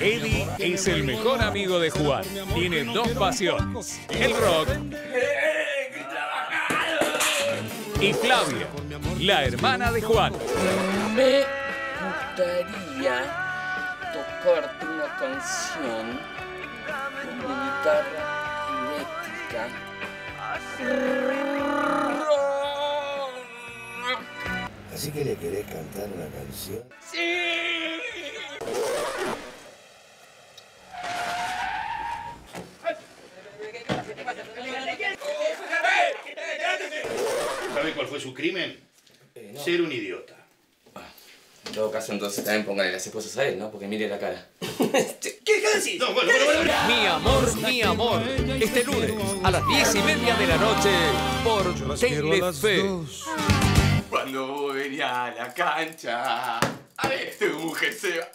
Eddie es el mejor amigo de Juan. Tiene dos pasiones, el rock y Flavia, la hermana de Juan. Me gustaría tocarte una canción con mi guitarra eléctrica. Así que le querés cantar una canción. ¿Sabe cuál fue su crimen? Ser un idiota. En todo caso, entonces también póngale las esposas a él, ¿no? Porque mire la cara. ¿Qué decís? No, bueno, bueno, bueno. Mi amor, mi amor. Este lunes a las diez y media de la noche por Telefe. Cuando venías a la cancha, a ver, tu mujer se va.